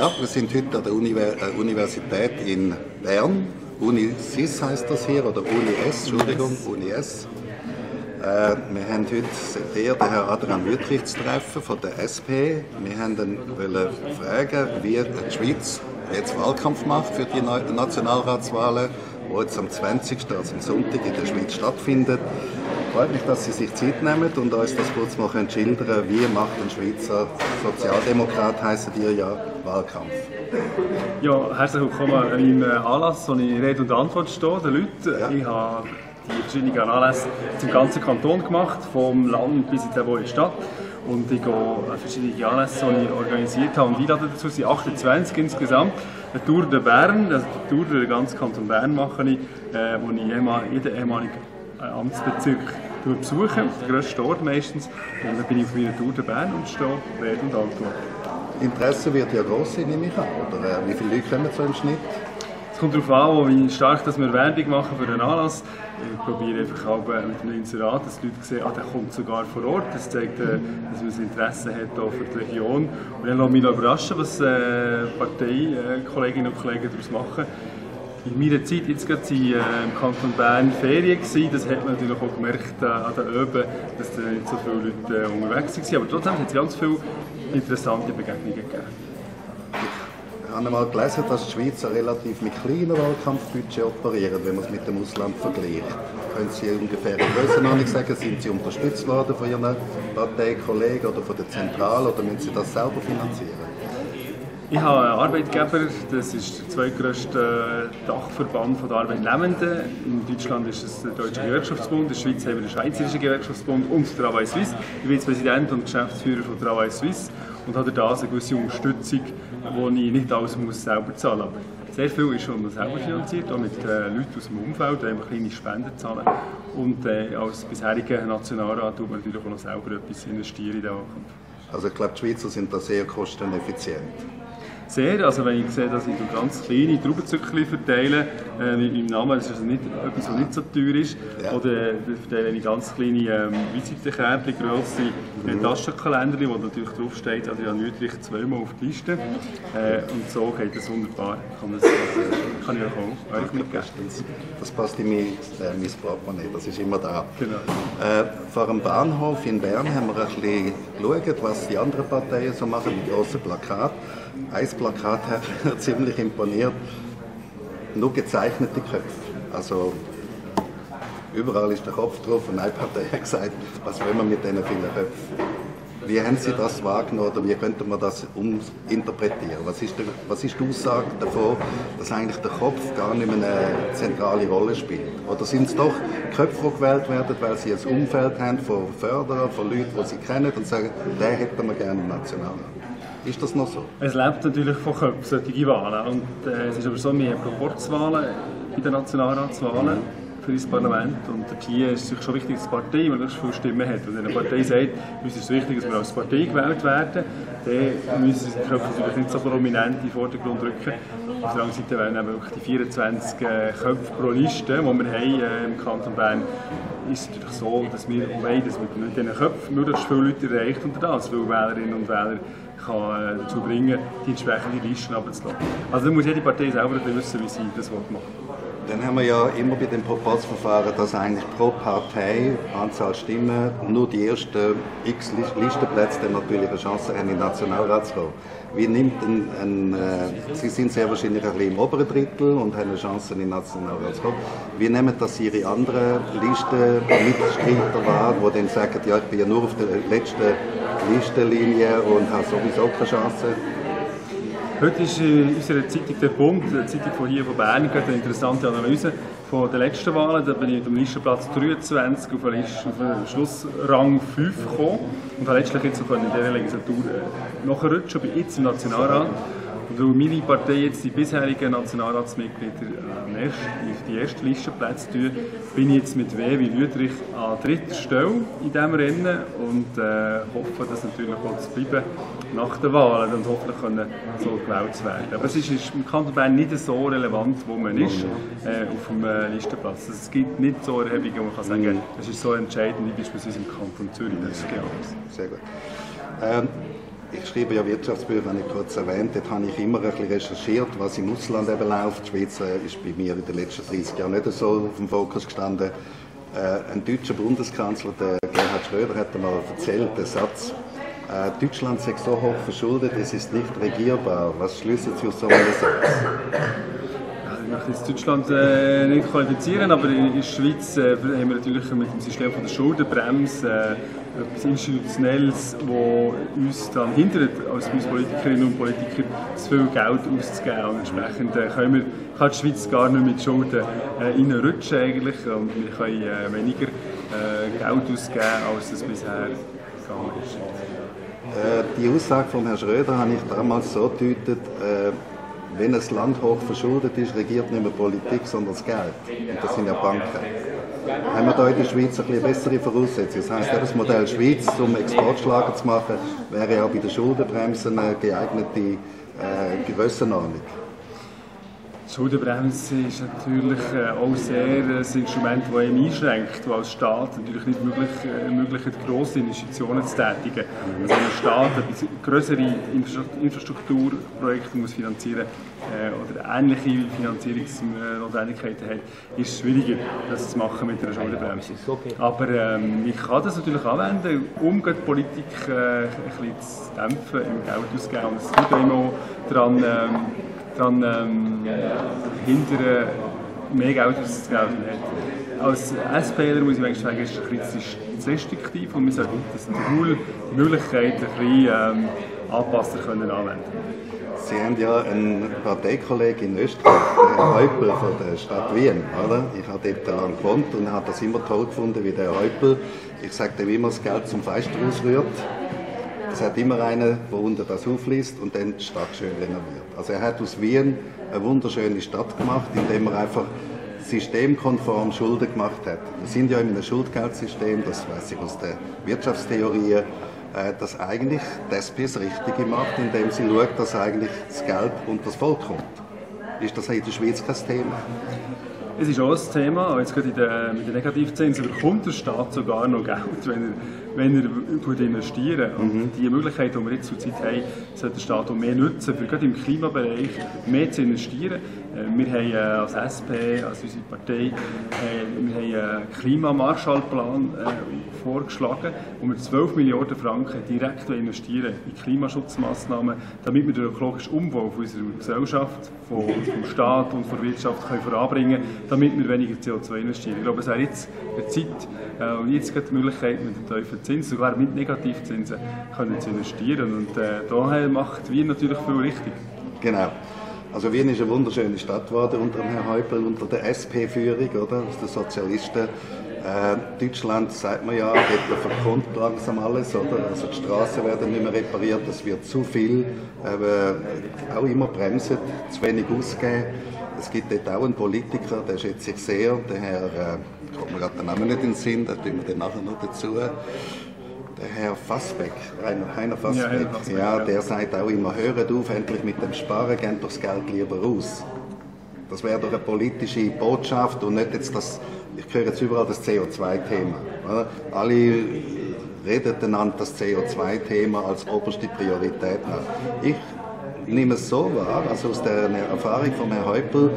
Ja, wir sind heute an der Univers äh, Universität in Bern. Uni SIS heißt das hier, oder Uni S, Entschuldigung, Uni S. Äh, wir haben heute sehr den Herrn Adrian Wüttrich zu treffen von der SP. Wir haben ihn fragen, wie die Schweiz jetzt Wahlkampf macht für die Nationalratswahlen, die jetzt am 20. also am Sonntag in der Schweiz stattfinden. Freut mich, dass Sie sich Zeit nehmen und uns das kurz mal schildern Wie macht ein Schweizer Sozialdemokrat, heißen ihr ja, Wahlkampf? Ja, herzlich willkommen an meinem Anlass, wo ich Rede und Antwort stehe, den Leuten. Ja. Ich habe die verschiedenen Anlässe zum ganzen Kanton gemacht, vom Land bis in die Stadt. Und ich gehe an verschiedene Anlässe, die ich organisiert habe. Und einladen dazu sind 28 insgesamt. Eine Tour de Bern, also die Tour durch den ganzen Kanton Bern mache ich, äh, wo ich jeden ehemaligen äh, Amtsbezirk besuche, der grösste Ort meistens. Und dann bin ich auf meiner Tour de Bern und stehe Rede und Antwort. Interesse wird ja gross sein, nehme ich an. Oder äh, wie viele Leute kommen so im Schnitt? kommt darauf an, wie stark dass wir Werbung machen für einen Anlass. Ich probiere einfach auch mit einem Inserat, dass die Leute sehen, ah, der kommt sogar vor Ort. Das zeigt, äh, dass man ein Interesse hat auch für die Region. Und dann lasse mich überraschen, was äh, Parteikolleginnen und Kollegen daraus machen. In meiner Zeit jetzt gerade waren äh, im Kanton Bern Ferien. Gewesen. Das hat man natürlich auch gemerkt äh, an den Öben, dass da nicht so viele Leute äh, unterwegs waren. Aber trotzdem hat es ganz viele interessante Begegnungen gegeben. Ich habe einmal gelesen, dass die Schweizer relativ mit kleinen Wahlkampfbudget operieren, wenn man es mit dem Ausland vergleicht. Können Sie ungefähr in Grössenordnung sagen, sind Sie unterstützt worden von Ihren Parteikollegen oder von der Zentrale oder müssen Sie das selber finanzieren? Ich habe einen Arbeitgeber, das ist der zweitgrößte Dachverband der Arbeitnehmenden. In Deutschland ist es der Deutsche Gewerkschaftsbund, in der Schweiz haben wir den Schweizerischen Gewerkschaftsbund und Travail Suisse. Ich bin Präsident und Geschäftsführer von Travail Suisse und habe da eine gewisse Unterstützung, die ich nicht alles muss selber zahlen muss. Sehr viel ist schon selber finanziert, auch mit äh, Leuten aus dem Umfeld, die einfach kleine Spenden zahlen. Und äh, als bisheriger Nationalrat tut man natürlich auch noch selber etwas investieren in den Wahlkampf. Also ich glaube, die Schweizer sind da sehr kosteneffizient sehr. Also wenn ich sehe, dass ich ganz kleine Traubenzückchen verteile, äh, mit meinem Namen, das ist also nicht etwas, was nicht so teuer ist. Ja. Oder verteile ich ganz kleine ähm, Visitenkärtchen, grosse äh, mhm. Taschenkalender, wo natürlich draufsteht, Adrian Wüttrich zweimal auf die Liste. Äh, und so geht das wunderbar. Kann, das, das kann ich auch euch mitgeben. Das passt in mein, äh, mein Portemonnaie, das ist immer da. Genau. Äh, vor dem Bahnhof in Bern haben wir ein bisschen geschaut, was die anderen Parteien so machen, mit grossen Plakaten. Ein Plakat hat ziemlich imponiert. Nur gezeichnete Köpfe. Also überall ist der Kopf drauf und eine Partei hat gesagt, was wollen wir mit diesen vielen Köpfen? Wie haben Sie das wahrgenommen oder wie könnte man das uminterpretieren? Was ist, der, was ist die Aussage davon, dass eigentlich der Kopf gar nicht mehr eine zentrale Rolle spielt? Oder sind es doch Köpfe, die gewählt werden, weil sie ein Umfeld haben von Förderern, von Leuten, die sie kennen und sagen, den hätten wir gerne im Nationalrat? Ist das noch so? Es lebt natürlich von Köpfen, solche Wahlen. Und, äh, es ist aber so, wir haben Proporzwahlen bei den Nationalratswahlen für das Parlament. Und hier ist es schon wichtig, dass die Partei möglichst viele Stimmen hat. Wenn eine Partei sagt, uns ist es wichtig, dass wir als Partei gewählt werden, dann müssen die Köpfe natürlich nicht so prominent in den Vordergrund rücken. Auf der anderen Seite werden eben wirklich die 24 äh, Köpfe pro Liste, die wir haben äh, im Kanton Bern, ist es natürlich so, dass wir wollen, dass wir mit diesen Köpfen möglichst viele Leute erreicht und das, viele Wählerinnen und Wähler kann, äh, dazu bringen, die entsprechenden Listen abzulassen. Also da muss jede Partei selber wissen, wie sie das machen will. Dann haben wir ja immer bei dem Proporzverfahren, dass eigentlich pro Partei Anzahl Stimmen nur die ersten x Listenplätze dann natürlich eine Chance haben, in den Nationalrat zu kommen. Wie nimmt ein, ein äh, Sie sind sehr wahrscheinlich ein bisschen im oberen Drittel und haben eine Chance, in Nationalrat zu kommen. Wie nehmen das Ihre anderen Listenmitstreiter wahr, die dann sagen, ja, ich bin ja nur auf der letzten Listenlinie und habe sowieso keine Chance? Heute ist in unserer Zeitung «Der Bund», eine Zeitung von hier von Bern, eine interessante Analyse von den letzten Wahlen. Da bin ich dem Listenplatz 23 auf den, auf den Schlussrang 5 gekommen und habe letztlich jetzt in dieser Legislatur äh, nachrutschen, bin jetzt im Nationalrat. Weil meine Partei jetzt die bisherigen Nationalratsmitglieder äh, die ersten Listenplätze tun, bin ich jetzt mit W wie Wüttrich an dritter Stelle in diesem Rennen und äh, hoffe, dass natürlich auch zu bleiben nach den Wahlen und hoffentlich können so gewählt zu werden. Aber es ist im Kanton Bern nicht so relevant, wo man ist, äh, auf dem äh, Listenplatz. Es gibt nicht so Erhebungen, wo man kann sagen, es ist so entscheidend wie beispielsweise im Kanton Zürich. Das ist Sehr gut. Ähm, ich schreibe ja Wirtschaftsbücher, habe ich kurz erwähnt. Dort habe ich immer ein bisschen recherchiert, was im Ausland eben läuft. Die Schweiz ist bei mir in den letzten 30 Jahren nicht so auf dem Fokus gestanden. Äh, ein deutscher Bundeskanzler, der Gerhard Schröder, hat einmal erzählt, den Satz, äh, Deutschland sei so hoch verschuldet, es ist nicht regierbar. Was schließen Sie aus so einem Satz? Ich möchte jetzt Deutschland äh, nicht qualifizieren, aber in der Schweiz haben wir natürlich mit dem System der Schuldenbremse etwas Institutionelles, das uns dann hindert, als Politikerinnen und Politiker zu viel Geld auszugeben. Und entsprechend äh, können wir, kann die Schweiz gar nicht mit Schulden äh, reinrutschen eigentlich und wir können äh, weniger äh, Geld ausgeben, als es bisher gegangen ist. Äh, die Aussage von Herrn Schröder habe ich damals so gedeutet, äh, wenn ein Land hoch verschuldet ist, regiert nicht mehr Politik, sondern das Geld. Und das sind ja Banken. Haben wir da in der Schweiz ein bessere Voraussetzungen? Das heisst, das Modell Schweiz, um Exportschlager zu machen, wäre ja bei den Schuldenbremsen eine geeignete äh, Grössenordnung. Die Schuldenbremse ist natürlich äh, auch sehr ein Instrument, das einem einschränkt, das als Staat natürlich nicht möglich, äh, ermöglicht, grosse Investitionen zu tätigen. Also wenn ein Staat größere Infrastrukturprojekte muss finanzieren äh, oder ähnliche Finanzierungsnotwendigkeiten hat, ist es schwieriger, das zu machen mit einer Schuldenbremse. Aber ähm, ich kann das natürlich anwenden, um die Politik äh, ein bisschen zu dämpfen im Geld ausgeben. Und es tut immer daran, ähm, dann ähm, hindern, mehr Geld auszugeben. Als SPler muss ich eigentlich sagen, ist es zu restriktiv und wir sollten das Tool, die Möglichkeit ein bisschen ähm, anpasser können anwenden Sie haben ja einen Parteikollegen in Österreich, Herrn Häupl von der Stadt Wien, oder? Ich habe dort lange gewohnt und habe das immer toll gefunden, wie der Häupl, ich sage dem immer, das Geld zum Feister ausrührt es hat immer einen, der unter das aufliest und dann die Stadt schön renoviert. Also er hat aus Wien eine wunderschöne Stadt gemacht, indem er einfach systemkonform Schulden gemacht hat. Wir sind ja in einem Schuldgeldsystem, das weiß ich aus der Wirtschaftstheorie, äh, dass eigentlich die SP das Richtige macht, indem sie schaut, dass eigentlich das Geld unter das Volk kommt. Ist das in der Schweiz kein Thema? Es ist auch ein Thema, jetzt gerade den, mit den Negativzinsen bekommt der Staat sogar noch Geld, wenn er wenn er investieren Und mhm. die Möglichkeit, die wir jetzt zurzeit haben, sollte der Staat auch mehr nutzen, für gerade im Klimabereich mehr zu investieren. Äh, wir haben äh, als SP, als unsere Partei, äh, wir haben einen Klimamarschallplan vorgeschlagen, wo wir 12 Milliarden Franken direkt investieren in Klimaschutzmaßnahmen, damit wir den ökologischen Umbau von unserer Gesellschaft, vom Staat und von der Wirtschaft voranbringen können, damit wir weniger CO2 investieren. Ich glaube, es wäre jetzt eine Zeit und jetzt die Möglichkeit, mit dem tiefen Zins, sogar mit Negativzinsen, können zu investieren. Und äh, daher macht Wien natürlich viel richtig. Genau. Also Wien ist eine wunderschöne Stadt geworden unter Herrn Häupl, unter der SP-Führung, oder, aus den Sozialisten. Äh, Deutschland, sagt man ja, dort verkommt langsam alles, oder? Also die Straßen werden nicht mehr repariert, es wird zu viel, äh, auch immer bremsen, zu wenig ausgeben. Es gibt dort auch einen Politiker, der schätze ich sehr, der Herr, äh, kommt mir gerade der Name nicht in den Sinn, da tun wir den nachher noch dazu. Der Herr Fassbeck, Rainer, Heiner Fassbeck, ja, ja, der sagt auch immer, hört auf, endlich mit dem Sparen, gebt doch das Geld lieber raus. Das wäre doch eine politische Botschaft und nicht jetzt das, ich höre jetzt überall das CO2-Thema. Alle reden einander das CO2-Thema als oberste Priorität nach. Ich nehme es so wahr, also aus der Erfahrung von Herrn Häupl,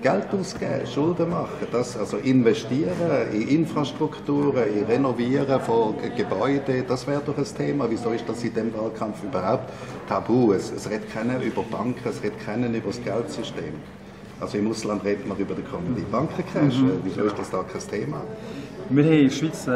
Geld ausgeben, Schulden machen, das, also investieren in Infrastrukturen, in Renovieren von Gebäuden, das wäre doch ein Thema. Wieso ist das in dem Wahlkampf überhaupt tabu? Es, es redet keiner über Banken, es redet keiner über das Geldsystem. Also im Ausland redet man über den kommenden Bankencrash. Mhm. Wieso ist das da kein Thema? Wir haben in der Schweiz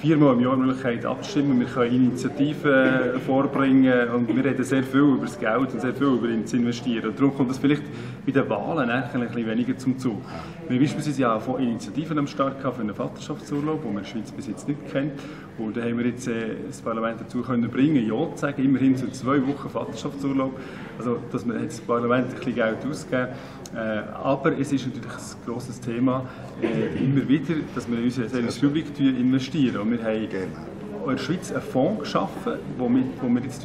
viermal im Jahr die Möglichkeit abzustimmen. Wir können Initiativen äh, vorbringen und wir reden sehr viel über das Geld und sehr viel über das Investieren. Und darum kommt das vielleicht bei den Wahlen ein bisschen weniger zum Zug. Wir haben beispielsweise ja von Initiativen am Start für einen Vaterschaftsurlaub, den man in der Schweiz bis jetzt nicht kennt. Und da haben wir jetzt äh, das Parlament dazu können bringen, Ja zu sagen, immerhin zu zwei Wochen Vaterschaftsurlaub. Also, dass man das Parlament ein bisschen Geld ausgeben. Äh, aber es ist natürlich ein grosses Thema, äh, immer wieder, dass wir in unser Service Public investieren. Und wir haben, genau. In der Schweiz einen Fonds geschaffen, wo wir, wo wir jetzt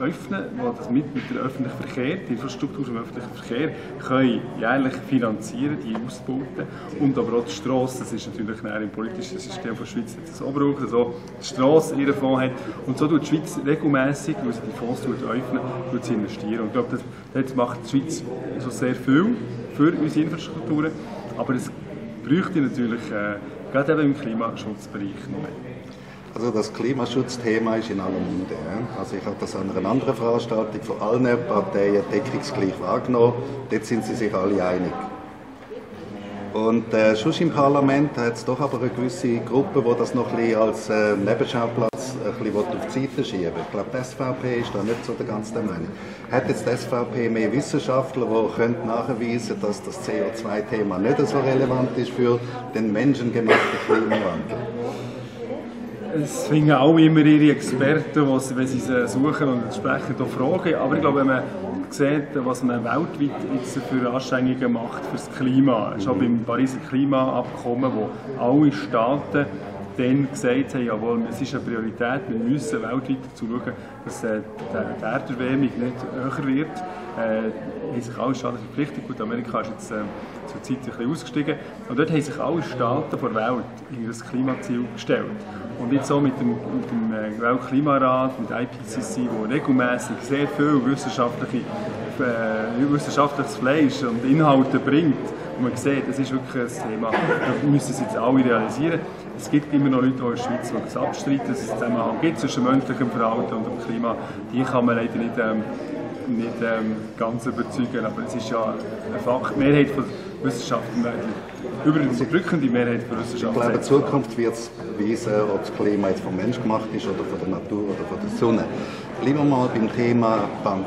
öffnen, wo das mit, mit dem öffentlichen Verkehr, die Infrastruktur im öffentlichen Verkehr, können jährlich finanzieren, die Ausbauten. Und aber auch die Strasse, das ist natürlich im politischen System der Schweiz das braucht, also die Strasse ihren Fonds hat. Und so tut die Schweiz regelmäßig, weil sie die Fonds öffnen, tut sie investieren. Und ich glaube, das, das macht die Schweiz so sehr viel für unsere Infrastrukturen, aber es bräuchte natürlich äh, gerade eben im Klimaschutzbereich noch mehr. Also das Klimaschutzthema ist in aller Munde. Also ich habe das an einer anderen Veranstaltung von allen Parteien deckungsgleich wahrgenommen. Dort sind sie sich alle einig. Und äh, schon im Parlament hat es doch aber eine gewisse Gruppe, die das noch ein bisschen als äh, Nebenschauplatz ein bisschen auf die Seite schieben Ich glaube, die SVP ist da nicht so der ganze Meinung. Hat jetzt die SVP mehr Wissenschaftler, die können nachweisen dass das CO2-Thema nicht so relevant ist für den menschengemachten Klimawandel? Es finden auch immer ihre Experten, wenn sie sie suchen und entsprechend auch fragen. Aber ich glaube, wenn man sieht, was man weltweit jetzt für Anstrengungen macht für das Klima, schon beim Pariser Klimaabkommen, wo alle Staaten dann gesagt haben, jawohl, es ist eine Priorität, wir müssen weltweit dazu schauen, dass äh, die Erderwärmung nicht höher wird. Äh, haben sich alle Staaten verpflichtet. Gut, Amerika ist jetzt äh, zur Zeit ein bisschen ausgestiegen. Und dort haben sich alle Staaten der Welt in das Klimaziel gestellt. Und jetzt so mit dem, mit dem äh, Weltklimarat, mit IPCC, wo regelmäßig sehr viel wissenschaftliche, äh, wissenschaftliches Fleisch und Inhalte bringt, und man sieht, das ist wirklich ein Thema, wir müssen es jetzt alle realisieren. Es gibt immer noch Leute in der Schweiz, die das abstreiten, dass es einen Zusammenhang gibt zwischen menschlichem Verhalten und dem Klima. Die kann man leider nicht, ähm, nicht ähm, ganz überzeugen, aber es ist ja ein Fakt. Die Mehrheit der Wissenschaften übrigens die drückende Mehrheit der Wissenschaften. Ich glaube, in Zukunft wird es weisen, ob das Klima jetzt vom Mensch gemacht ist oder von der Natur oder von der Sonne. Bleiben wir mal beim Thema Banken.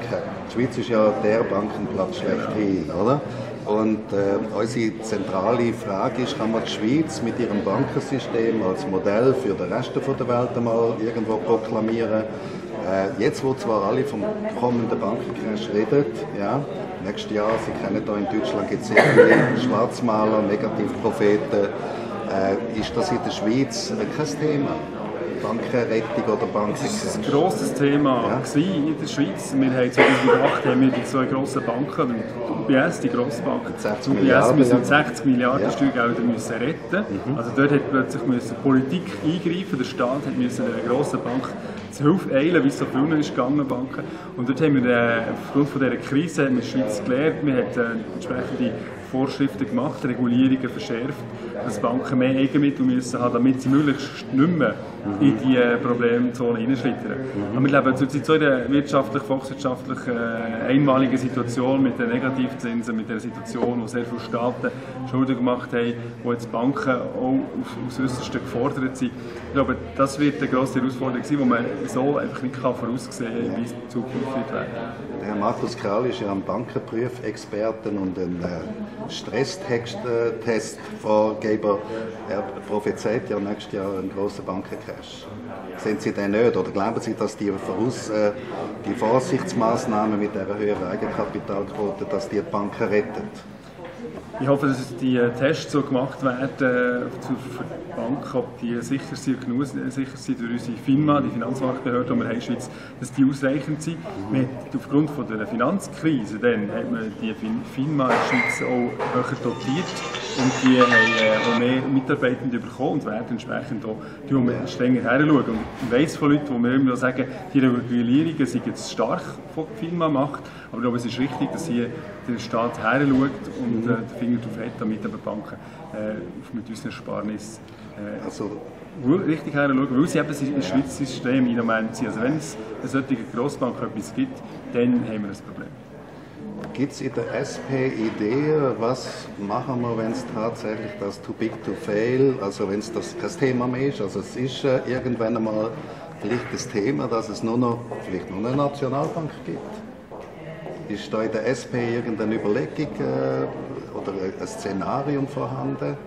Die Schweiz ist ja der Bankenplatz schlechthin, oder? Und äh, unsere zentrale Frage ist, kann man die Schweiz mit ihrem Bankensystem als Modell für den Rest der Welt einmal irgendwo proklamieren? Äh, jetzt, wo zwar alle vom kommenden Bankencrash reden, ja, nächstes Jahr, Sie kennen da in Deutschland gibt es sehr viele Schwarzmaler, Negativpropheten, äh, ist das in der Schweiz kein Thema? Bankenrettung oder Bankenkrise? Das war ein grosses Thema ja. in der Schweiz. Wir haben 2008 haben wir die zwei grossen Banken, die UBS, die grosse Bank, 60 UBS müssen mit 60 Milliarden ja. Steuergelder müssen retten. Mhm. Also dort hat plötzlich müssen Politik eingreifen, der Staat hat müssen einer grossen Bank zu Hilfe eilen, wie es so vielen ist gegangen, Banken. Und dort haben wir äh, aufgrund von dieser Krise in der Schweiz gelernt, wir haben äh, entsprechende Vorschriften gemacht, Regulierungen verschärft, dass Banken mehr Eigenmittel müssen haben, damit sie möglichst nicht mehr in die äh, Problemzone hineinschlittern. Mhm. Wir leben zurzeit so in einer wirtschaftlich, volkswirtschaftlich äh, einmaligen Situation mit den Negativzinsen, mit der Situation, wo sehr viele Staaten Schulden gemacht haben, wo jetzt Banken auch aufs Äußerste gefordert sind. Ich glaube, das wird eine grosse Herausforderung sein, die man so einfach nicht voraussehen kann, wie es in Zukunft wird werden. Herr Markus Kral ist ja ein Bankenprüfexperten und ein äh, Stresstest-Vorgeber. Er prophezeit ja nächstes Jahr einen grossen Bankencrash. Sehen Sie den nicht? Oder glauben Sie, dass die, Voraus-, äh, die Vorsichtsmaßnahmen mit der höheren Eigenkapitalquote, dass die, die Banken retten? Ich hoffe, dass die äh, Tests so gemacht werden äh, die Bank, ob die sicher sind, genug sicher sind durch unsere FINMA, die Finanzmarktbehörde, die wir haben in der Schweiz, dass die ausreichend sind. Mhm. aufgrund von der Finanzkrise dann hat man die FINMA in der Schweiz auch höher dotiert und die haben äh, auch mehr Mitarbeitende bekommen und werden entsprechend auch die wir strenger her schauen. Und ich weiss von Leuten, die mir immer sagen, die Regulierungen sind jetzt stark von FINMA macht, aber ich glaube, es ist wichtig, dass hier der Staat her schaut und äh, den Finger drauf hat, damit die Banken äh, mit unseren Sparnis äh, also, richtig her schauen, weil sie eben im Schweizer System Moment sind. Also wenn es eine solche Grossbank etwas gibt, dann haben wir ein Problem. Gibt es in der SP Ideen, was machen wir, wenn es tatsächlich das Too Big to Fail, also wenn es das kein Thema mehr ist, also es ist irgendwann einmal vielleicht das Thema, dass es nur noch, vielleicht nur eine Nationalbank gibt? Ist da in der SP irgendeine Überlegung äh, oder ein Szenarium vorhanden?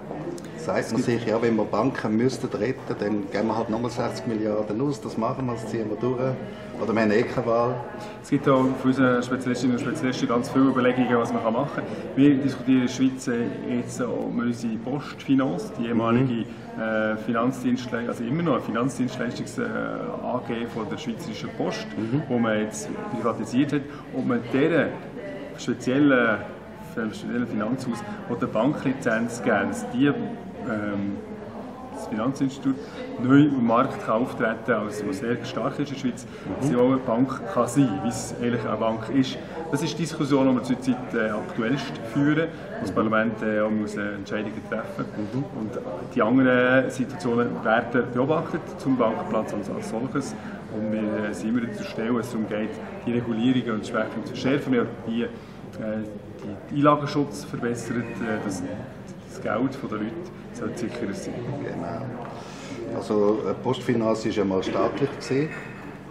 Sagt man sich, ja, wenn wir Banken müssten retten, dann geben wir halt nochmal 60 Milliarden aus, das machen wir, das ziehen wir durch. Oder wir haben eh keine Wahl. Es gibt auch für unsere Spezialistinnen und Spezialisten ganz viele Überlegungen, was man machen kann. Wir diskutieren in der Schweiz jetzt auch um unsere Postfinance, die ehemalige äh, Finanzdienstleistung, also immer noch eine Finanzdienstleistungs-AG äh, von der Schweizerischen Post, mhm. wo man jetzt privatisiert hat, ob man dieser speziellen, speziellen Finanzhaus, wo der Banklizenz geben, die ähm, das Finanzinstitut neu am Markt kann auftreten also was sehr stark ist in der Schweiz, dass sie auch eine Bank kann sein kann, wie es eigentlich eine Bank ist. Das ist die Diskussion, die wir zurzeit äh, aktuellst führen. Das Parlament äh, auch muss äh, Entscheidungen treffen. Mhm. Und die anderen Situationen werden beobachtet zum Bankenplatz als, als solches. Und wir äh, sind immer zur Stelle, es darum geht, die Regulierungen und entsprechend zu schärfen. Wir die, äh, die Einlagenschutz verbessert, äh, das, das Geld der Leute sollte sicherer sein. Genau. Also Postfinanz war ja mal staatlich. Gewesen.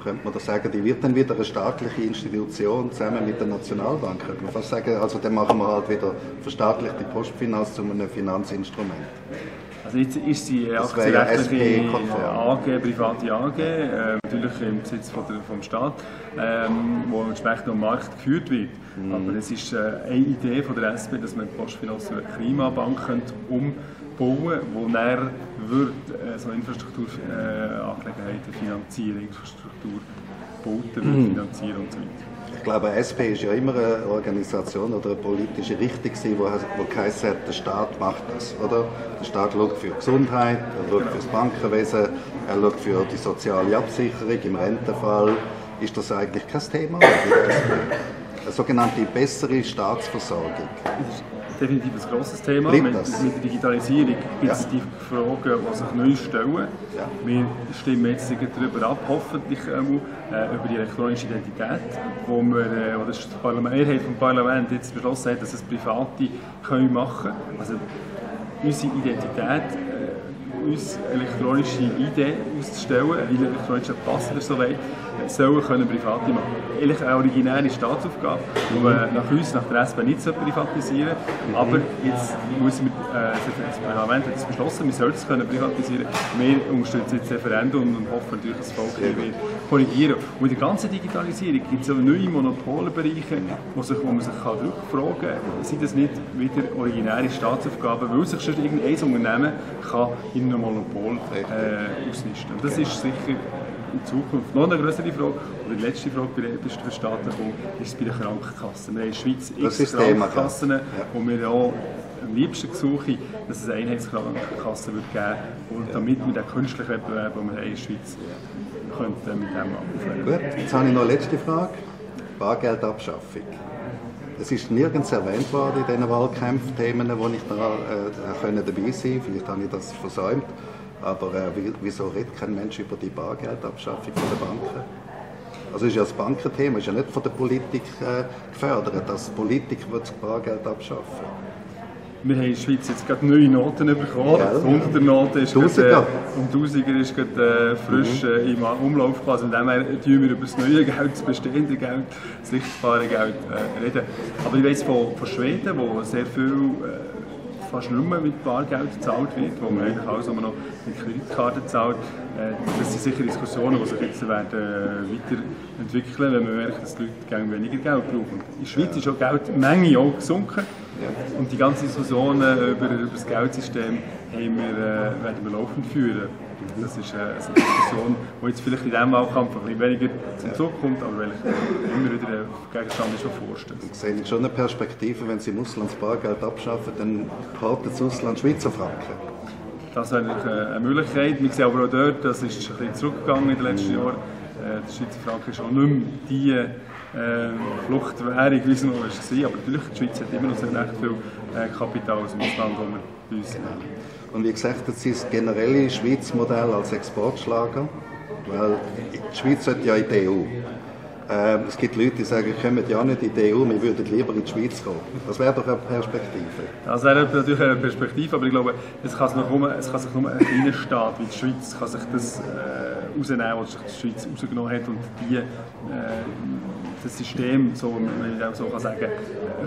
Könnte man da sagen, die wird dann wieder eine staatliche Institution zusammen mit der Nationalbank? Könnte man fast sagen, also dann machen wir halt wieder verstaatlichte Postfinanz zu einem Finanzinstrument. Also jetzt ist sie aktienrechtliche AG, private AG, äh, natürlich im Besitz von der, vom Staat, ähm, wo entsprechend am Markt geführt wird. Mhm. Aber es ist äh, eine Idee von der SP, dass man die Postfinanz zu einer Klimabank könnte umbauen wo näher wird äh, so Infrastrukturangelegenheiten äh, finanzieren, Infrastruktur Bauten mhm. finanzieren und so weiter. Ich glaube, SP ist ja immer eine Organisation oder eine politische Richtung, die geheißen hat, der Staat macht das, oder? Der Staat schaut für Gesundheit, er schaut für das Bankenwesen, er schaut für die soziale Absicherung im Rentenfall. Ist das eigentlich kein Thema? Eine sogenannte bessere Staatsversorgung definitiv ein grosses Thema. Mit, mit, der Digitalisierung gibt es ja. die Fragen, die sich neu stellen. Ja. Wir stimmen jetzt darüber ab, hoffentlich ähm, äh, über die elektronische Identität, wo wir, äh, wo das Parlament, Mehrheit vom Parlament jetzt beschlossen hat, dass es Private können machen können. Also unsere Identität uns elektronische Idee auszustellen, einen elektronischen Pass oder so weiter, sollen können Private machen. Eigentlich eine originäre Staatsaufgabe, die nach uns, nach der SP nicht privatisieren sollte. Aber jetzt muss man, äh, das Parlament hat es beschlossen, wir sollten es können privatisieren. Wir unterstützen jetzt das Referendum und hoffen natürlich, dass das Volk wird korrigieren Und in der ganzen Digitalisierung gibt es auch neue Monopolbereiche, wo, sich, wo man sich kann fragen kann, sind das nicht wieder originäre Staatsaufgaben, weil sich schon irgendein Unternehmen kann in einem Monopol äh, ausnisten. Und das ist sicher in Zukunft. Noch eine größere Frage, oder die letzte Frage bei der für Staaten ist es bei den Krankenkassen. Wir haben in der Schweiz x Krankenkassen, ja. wo wir auch am liebsten suchen, dass es eine Einheitskrankenkasse wird geben und damit wir den künstlichen Wettbewerb, den wir in der Schweiz könnten, mit dem aufhören. Gut, jetzt habe ich noch eine letzte Frage. Bargeldabschaffung. Es ist nirgends erwähnt worden in diesen Wahlkampfthemen, wo ich da äh, dabei sein konnte. Vielleicht habe ich das versäumt. Aber äh, wieso redet kein Mensch über die Bargeldabschaffung der Banken? Also ist ja das Bankenthema, ist ja nicht von der Politik äh, gefördert, dass die Politik das Bargeld abschaffen wir haben in der Schweiz jetzt gerade neue Noten bekommen. Ja, die 100 Note ist. Gerade, äh, und Tausiger ist gerade äh, frisch mhm. äh, im Umlauf quasi. Und dann tun wir über das neue Geld, das bestehende Geld, das sichtbare Geld äh, reden. Aber ich weiß von, von Schweden, wo sehr viel äh, fast nicht mehr mit Bargeld gezahlt wird, wo man eigentlich alles immer noch mit Kreditkarte zahlt. Äh, das sind sicher Diskussionen, die sich jetzt werden äh, weiterentwickeln, wenn man merkt, dass die Leute weniger Geld brauchen. In der Schweiz ist auch Geldmenge auch gesunken. Und die ganze Diskussion über, über das Geldsystem wir, äh, werden wir laufend führen. Das ist eine Diskussion, die jetzt vielleicht in diesem Wahlkampf ein bisschen weniger zum Zug kommt, aber weil immer wieder Gegenstand ist, der vorsteht. Ich sehe schon eine Perspektive, wenn Sie im Ausland das Bargeld abschaffen, dann behalten das Ausland Schweizer Franken. Das wäre eine Möglichkeit. Wir sehen aber auch dort, das ist ein bisschen zurückgegangen in den letzten Jahren. Äh, der Schweizer Franken ist auch nicht mehr die äh, Fluchtwährung, wie es noch war. Aber natürlich, die Schweiz hat immer noch sehr recht viel äh, Kapital aus dem Ausland, das wir bei uns haben. Und wie gesagt, das ist das generelle Schweizer Modell als Exportschlager, weil die Schweiz hat ja in die EU. Ähm, es gibt Leute, die sagen, kommen ja nicht in die EU, wir würden lieber in die Schweiz kommen. Das wäre doch eine Perspektive. Das wäre natürlich eine Perspektive, aber ich glaube, es kann sich nur, es kann sich nur ein kleiner Staat wie die Schweiz kann sich das äh, rausnehmen, was sich die Schweiz rausgenommen hat und die, äh, das System, so, wenn ich auch so kann sagen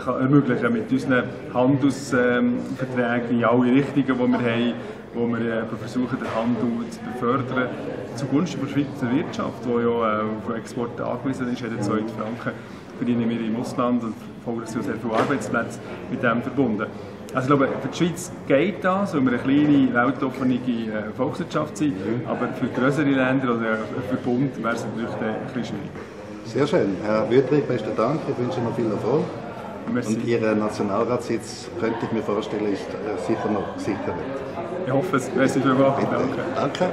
kann, ermöglichen mit unseren Handelsverträgen in alle Richtungen, die wir haben, wo wir äh, versuchen, den Handel zu befördern zugunsten der Schweizer Wirtschaft, die ja äh, auf Export angewiesen ist. Jeder zweite Franken verdienen wir im Ausland und folgen sehr viele Arbeitsplätze mit dem verbunden. Also ich glaube, für die Schweiz geht das, weil wir eine kleine, weltoffene äh, Volkswirtschaft sind, aber für größere Länder oder für den Bund wäre es natürlich ein bisschen schwierig. Sehr schön. Herr Wüttrich, besten Dank. Ich wünsche noch viel Erfolg. Merci. Und Ihr Nationalratssitz, könnte ich mir vorstellen, ist sicher noch gesichert. Ich hoffe es. Merci vielmals. Danke. Danke.